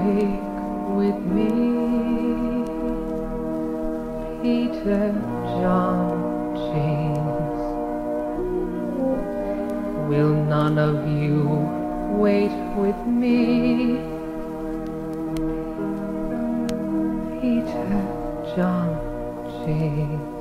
awake with me, Peter, John, James. Will none of you wait with me? Peter, John, James.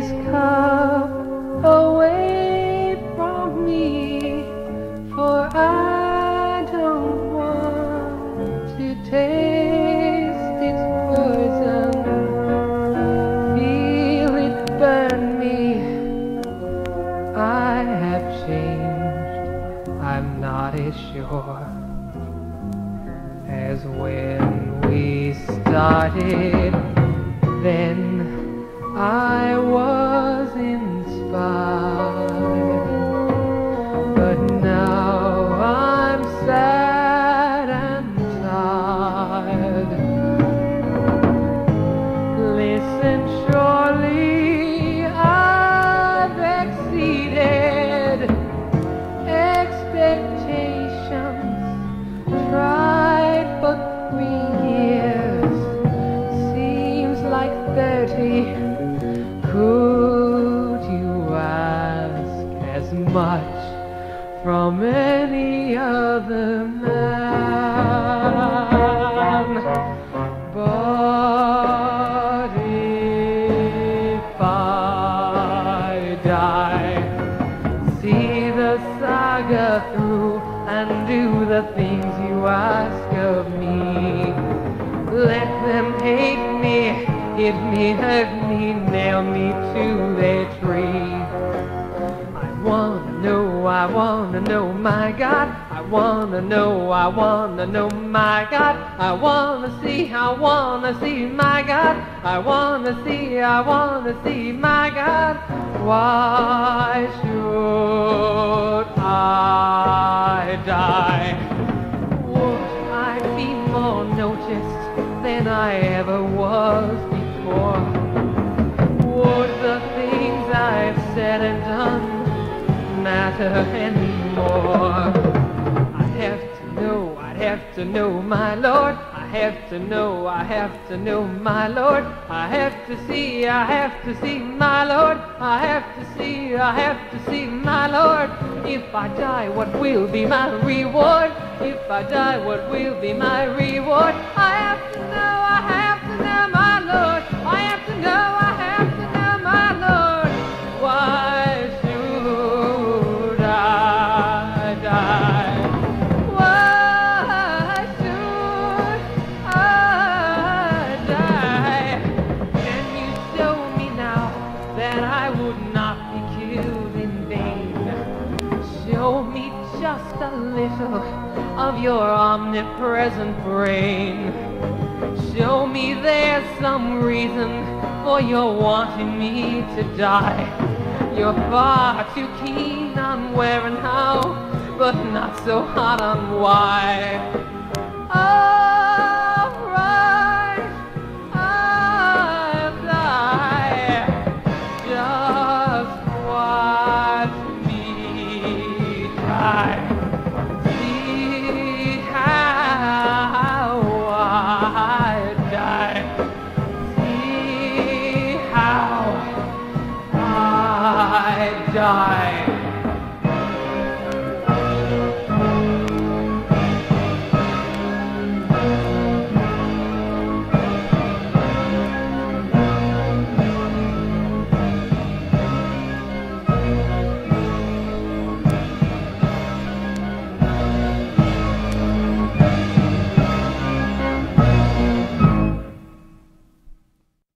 This cup away from me, for I don't want to taste its poison feel it burn me. I have changed, I'm not as sure as when we started. Then I was inspired, but now I'm sad and tired. Listen, surely I've exceeded expectations. Tried for three years, seems like thirty. Much from any other man? But if I die, see the saga through and do the things you ask of me. Let them hate me, hit me, hurt me, nail me to their tree. Know, I wanna know, my God. I wanna know, I wanna know, my God. I wanna see, I wanna see, my God. I wanna see, I wanna see, my God. Why should I die? Would I be more noticed than I ever was before? Would the things I've said and done matter anymore? I'd have to know, I'd have to know, my Lord. I have to know, I have to know, my Lord. I have to see, I have to see, my Lord. I have to see, I have to see, my Lord. If I die, what will be my reward? If I die, what will be my reward? I have to know, I have a little of your omnipresent brain. Show me there's some reason for your wanting me to die. You're far too keen on where and how, but not so hot on why. Oh, die.